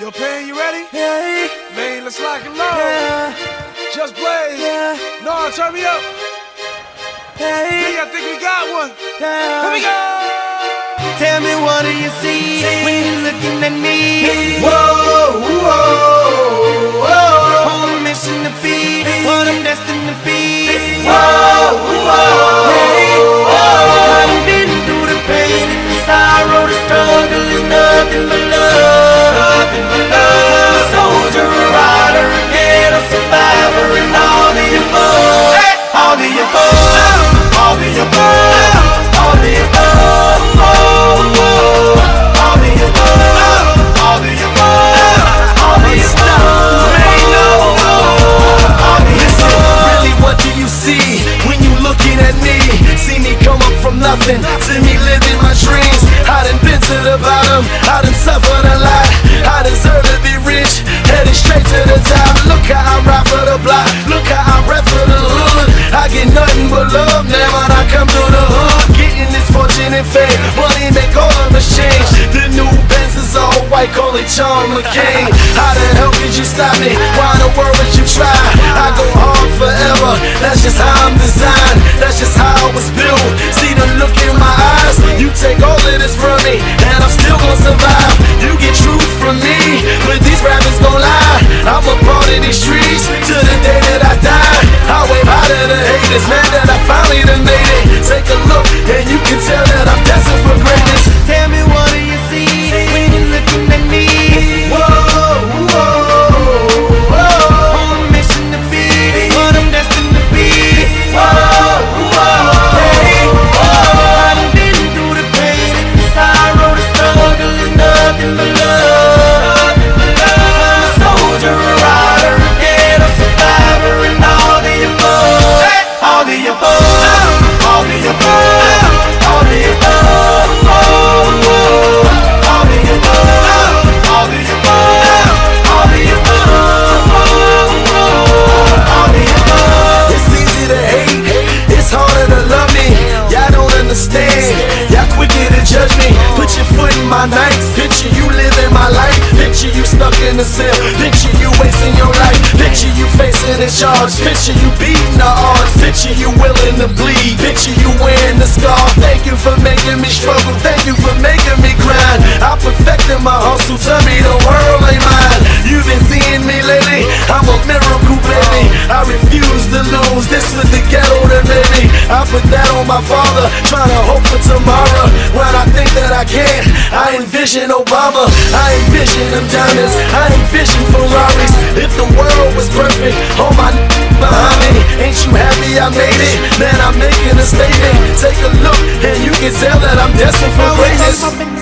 Yo, Pain, you ready? Yeah, Man, let's lock and load. yeah, Just blaze. yeah, No, turn me up. Hey, yeah, I think we got one. yeah. Here we go. Tell me what do you see when you're looking at me? Whoa, whoa, whoa. On a mission to be what I'm destined to be. Whoa, whoa. Hey, I done been through the pain and the sorrow, the struggle is nothing but love. Bottom, I done suffered a lot. I deserve to be rich, headed straight to the top. Look how I ride for the block, look how I rap for the hood. I get nothing but love now when I come through the hood. Getting this fortune and fame, money make all of us change. The new Benz is all white, call it John McCain. How the hell could you stop me? I'm still gonna survive. You get truth from me, but these rappers gon' lie. I'm a part of these streets to the day that I die. Charge, picture you beating the odds. Picture you willing to bleed, picture you wearing the scar. Thank you for making me struggle, thank you for making me grind. I perfected my hustle, tell me the world ain't mine. You've been seeing me lately, I'm a miracle, baby. I refuse to lose, this was the ghetto that made me. I put that on my father, trying to hope for tomorrow. When I think that I can't, I envision Obama. I envision them diamonds, I envision Ferraris. If the world was perfect, Made it? Man, I'm making a statement. Take a look, and you can tell that I'm destined for greatness.